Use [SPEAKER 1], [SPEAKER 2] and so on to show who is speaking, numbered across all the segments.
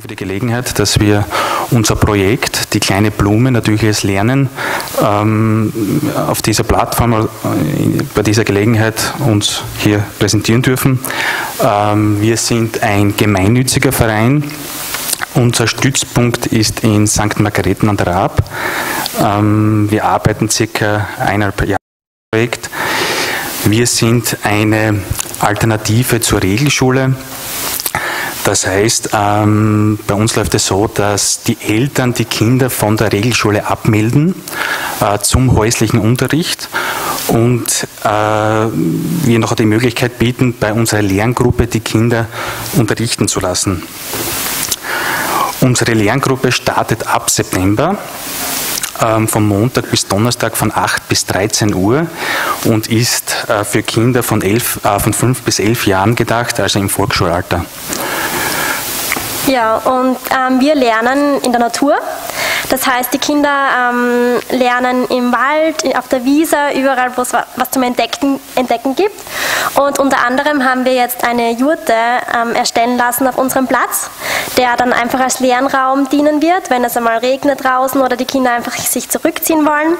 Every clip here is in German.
[SPEAKER 1] für die Gelegenheit, dass wir unser Projekt, die kleine Blume, natürliches Lernen, ähm, auf dieser Plattform, äh, bei dieser Gelegenheit uns hier präsentieren dürfen. Ähm, wir sind ein gemeinnütziger Verein. Unser Stützpunkt ist in St. Margareten an der Raab. Ähm, wir arbeiten circa eineinhalb Jahre im Projekt. Wir sind eine Alternative zur Regelschule. Das heißt, ähm, bei uns läuft es so, dass die Eltern die Kinder von der Regelschule abmelden äh, zum häuslichen Unterricht und äh, wir noch die Möglichkeit bieten, bei unserer Lerngruppe die Kinder unterrichten zu lassen. Unsere Lerngruppe startet ab September ähm, von Montag bis Donnerstag von 8 bis 13 Uhr und ist äh, für Kinder von, 11, äh, von 5 bis 11 Jahren gedacht, also im Volksschulalter.
[SPEAKER 2] Ja, und ähm, wir lernen in der Natur. Das heißt, die Kinder ähm, lernen im Wald, auf der Wiese, überall, wo es was zum Entdecken, Entdecken gibt. Und unter anderem haben wir jetzt eine Jurte ähm, erstellen lassen auf unserem Platz, der dann einfach als Lernraum dienen wird, wenn es einmal regnet draußen oder die Kinder einfach sich zurückziehen wollen.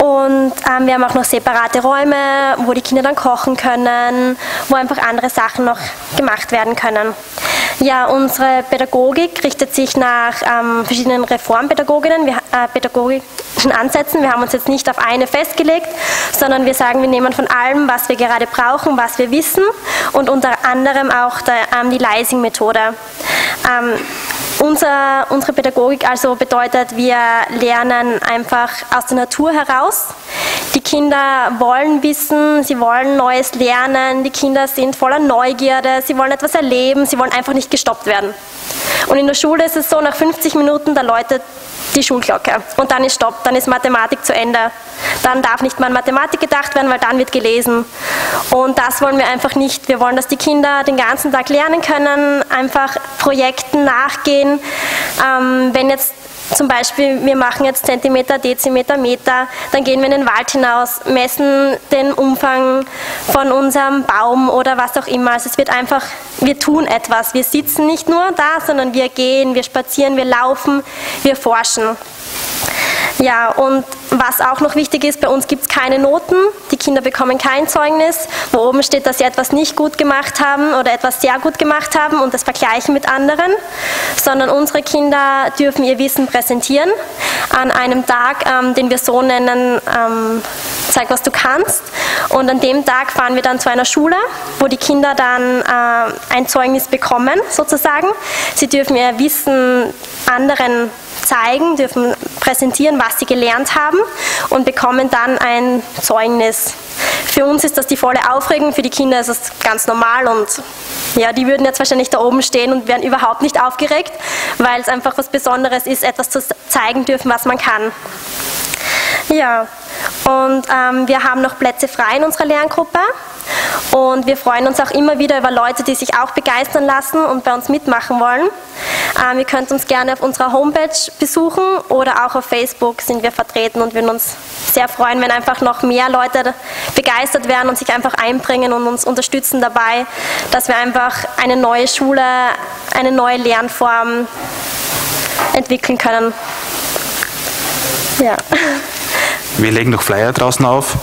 [SPEAKER 2] Und ähm, wir haben auch noch separate Räume, wo die Kinder dann kochen können, wo einfach andere Sachen noch gemacht werden können. Ja, unsere Pädagogik richtet sich nach ähm, verschiedenen Reformpädagoginnen, wir, äh, pädagogischen Ansätzen. Wir haben uns jetzt nicht auf eine festgelegt, sondern wir sagen, wir nehmen von allem, was wir gerade brauchen, was wir wissen und unter anderem auch der, ähm, die Leising-Methode. Ähm, unser, unsere Pädagogik also bedeutet, wir lernen einfach aus der Natur heraus. Die Kinder wollen wissen, sie wollen Neues lernen, die Kinder sind voller Neugierde, sie wollen etwas erleben, sie wollen einfach nicht gestoppt werden. Und in der Schule ist es so, nach 50 Minuten, da läutet die Schulglocke. Und dann ist Stopp, dann ist Mathematik zu Ende. Dann darf nicht mehr an Mathematik gedacht werden, weil dann wird gelesen. Und das wollen wir einfach nicht. Wir wollen, dass die Kinder den ganzen Tag lernen können, einfach Projekten nachgehen. Ähm, wenn jetzt zum Beispiel, wir machen jetzt Zentimeter, Dezimeter, Meter, dann gehen wir in den Wald hinaus, messen den Umfang von unserem Baum oder was auch immer. Also es wird einfach, wir tun etwas. Wir sitzen nicht nur da, sondern wir gehen, wir spazieren, wir laufen, wir forschen. Ja, und was auch noch wichtig ist, bei uns gibt es keine Noten. Die Kinder bekommen kein Zeugnis, wo oben steht, dass sie etwas nicht gut gemacht haben oder etwas sehr gut gemacht haben und das vergleichen mit anderen, sondern unsere Kinder dürfen ihr Wissen präsentieren an einem Tag, ähm, den wir so nennen, ähm, zeig, was du kannst. Und an dem Tag fahren wir dann zu einer Schule, wo die Kinder dann äh, ein Zeugnis bekommen, sozusagen. Sie dürfen ihr Wissen anderen zeigen, dürfen präsentieren, was sie gelernt haben und bekommen dann ein Zeugnis. Für uns ist das die volle Aufregung, für die Kinder ist das ganz normal und ja, die würden jetzt wahrscheinlich da oben stehen und wären überhaupt nicht aufgeregt, weil es einfach was Besonderes ist, etwas zu zeigen dürfen, was man kann. Ja, und ähm, wir haben noch Plätze frei in unserer Lerngruppe. Und wir freuen uns auch immer wieder über Leute, die sich auch begeistern lassen und bei uns mitmachen wollen. Ähm, ihr könnt uns gerne auf unserer Homepage besuchen oder auch auf Facebook sind wir vertreten und würden uns sehr freuen, wenn einfach noch mehr Leute begeistert werden und sich einfach einbringen und uns unterstützen dabei, dass wir einfach eine neue Schule, eine neue Lernform entwickeln können.
[SPEAKER 1] Ja. Wir legen noch Flyer draußen auf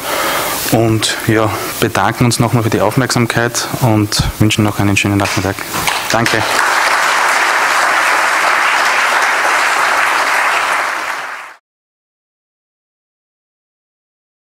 [SPEAKER 1] und ja, bedanken uns nochmal für die Aufmerksamkeit und wünschen noch einen schönen Nachmittag. Danke.